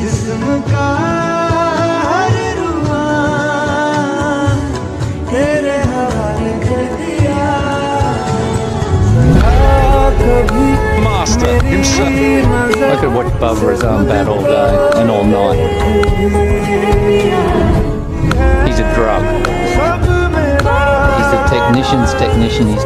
का हर रुआ तेरे हवाले कर दिया कभी Master himself. Look at what Babar is on bat all day and all night. He's a drug. He's the technician's technician. He's